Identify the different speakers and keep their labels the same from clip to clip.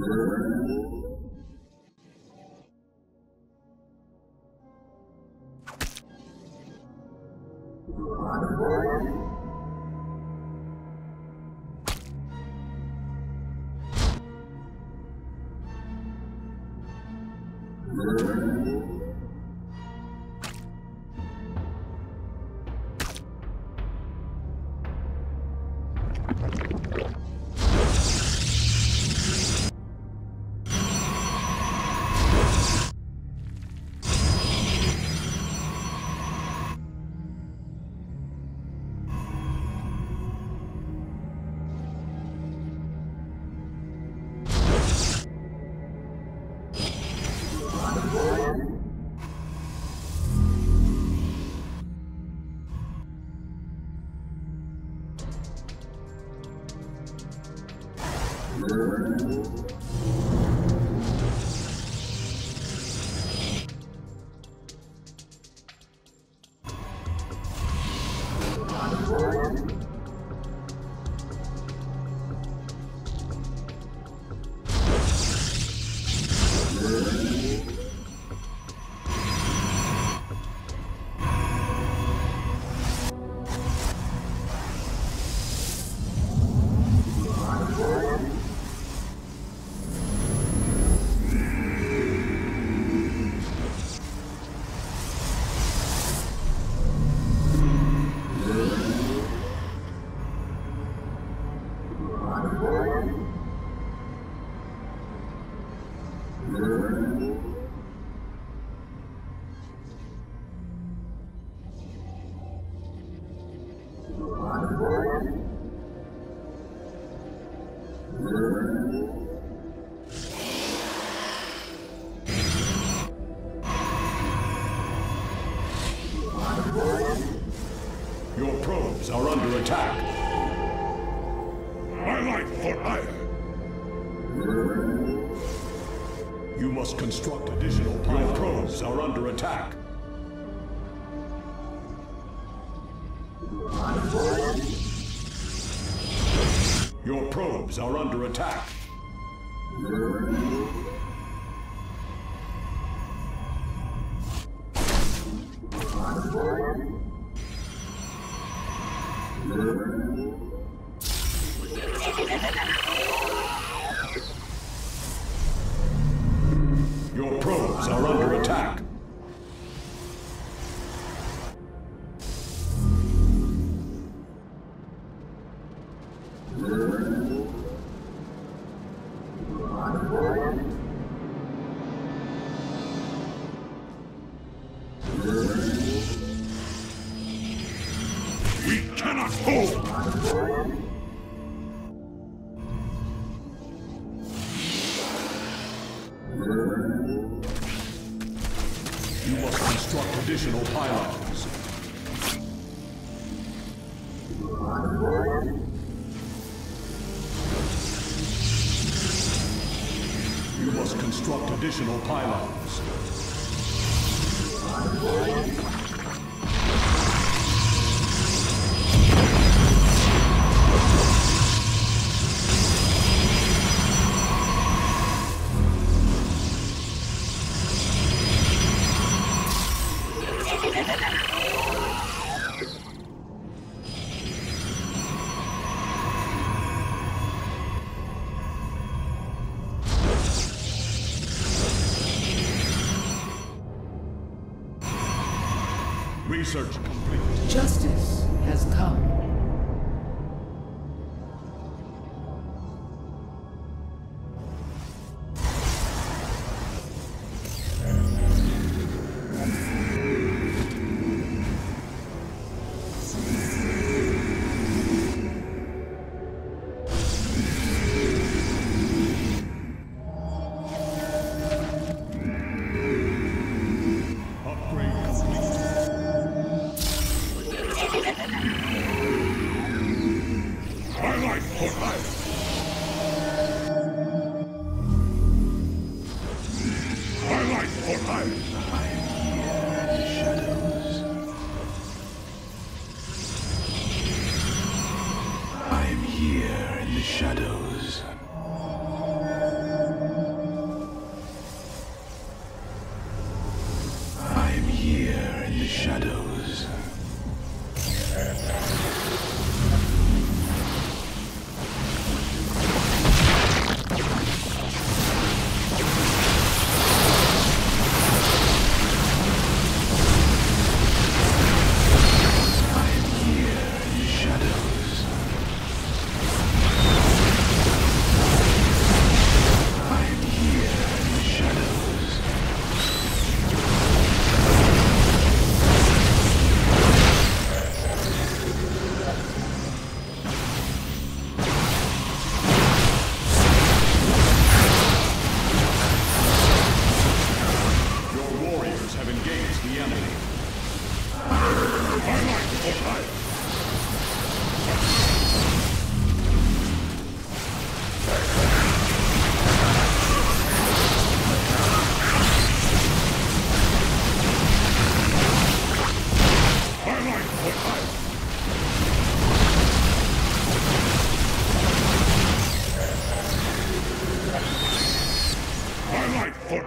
Speaker 1: Thank you. Thank you. Your probes are under attack.
Speaker 2: My life for Aiur.
Speaker 1: You must construct additional pylons. Your probes are under attack. Your probes are under attack. Your probes are under attack. You must construct additional pylons. You must construct additional pylons. Research complete.
Speaker 3: Justice has come.
Speaker 2: My life for Aiur. My life for.
Speaker 4: I'm here in the shadows.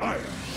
Speaker 4: Iron.